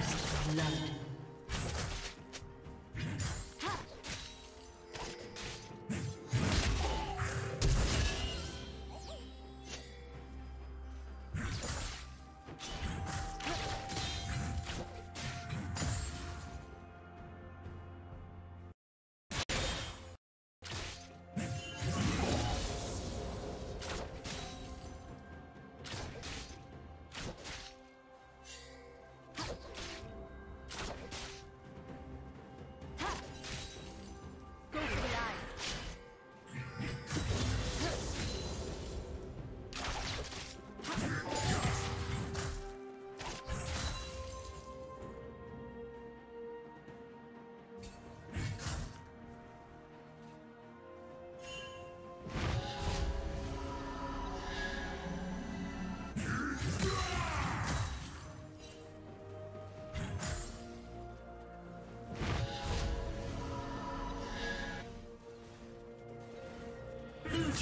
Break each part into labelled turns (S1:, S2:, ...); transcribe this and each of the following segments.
S1: First blood.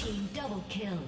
S1: Team double kill.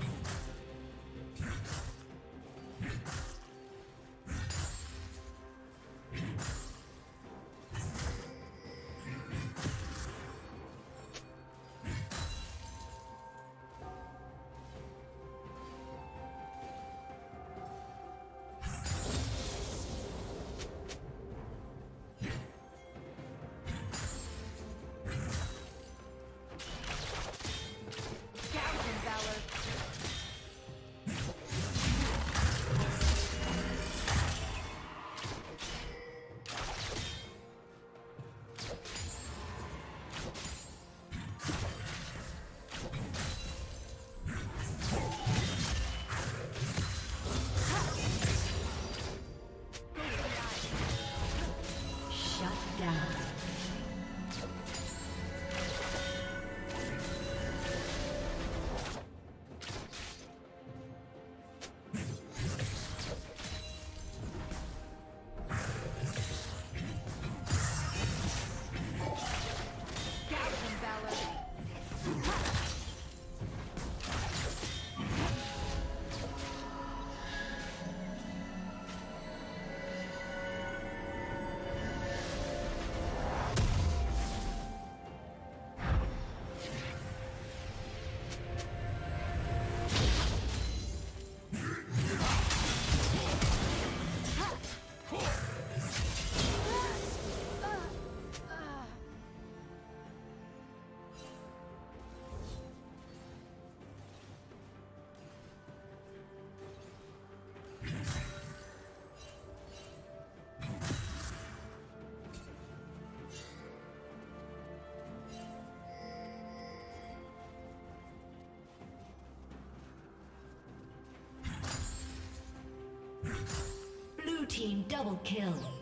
S1: Team double kill.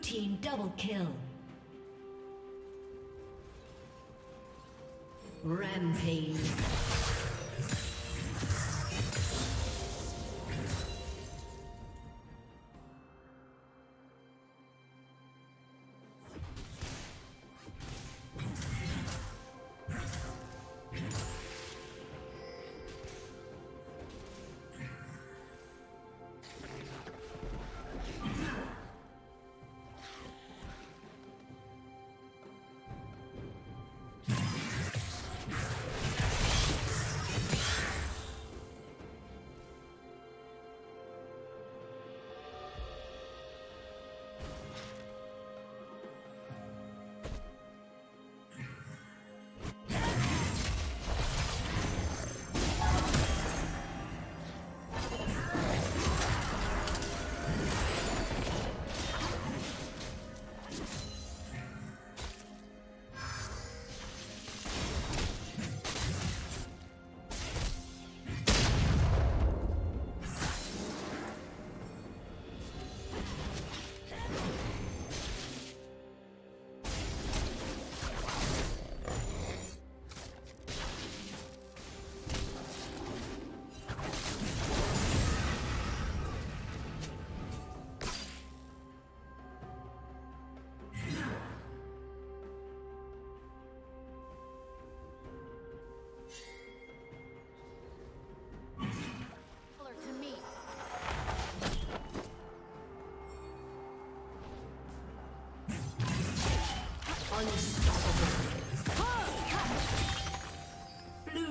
S1: Team double kill. Rampage.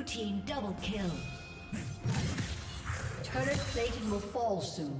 S1: Blue team double kill. Turret plating will fall soon.